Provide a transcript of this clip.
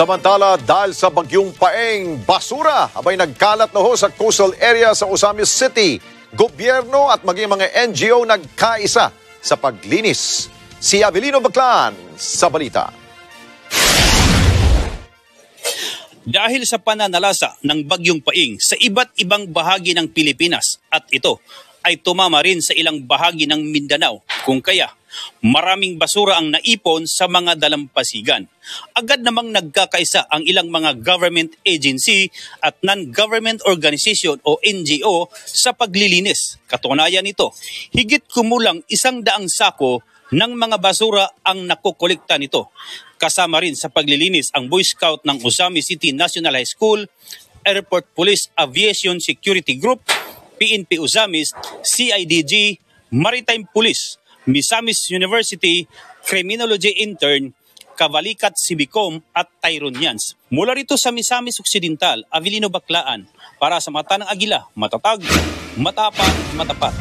Samantala, dahil sa bagyong paeng basura, abay nagkalat na ho sa coastal area sa Osamis City. Gobyerno at maging mga NGO nagkaisa sa paglinis. Si Avelino Baclan sa balita. Dahil sa pananalasa ng bagyong paing sa iba't ibang bahagi ng Pilipinas at ito ay tumama rin sa ilang bahagi ng Mindanao kung kaya maraming basura ang naipon sa mga dalampasigan. Agad namang nagkakaisa ang ilang mga government agency at non-government organization o NGO sa paglilinis. Katunayan nito, higit kumulang isang daang sako ng mga basura ang nakokolekta nito. Kasama rin sa paglilinis ang Boy Scout ng Usami City National High School, Airport Police Aviation Security Group, PNP Usamis, CIDG, Maritime Police, Misamis University, Criminology Intern, Kavalikat Sibicom at Tyronians. Mula rito sa Misamis Occidental, Avilino Baclaan, para sa mata ng agila, matatag, matapang, matapat.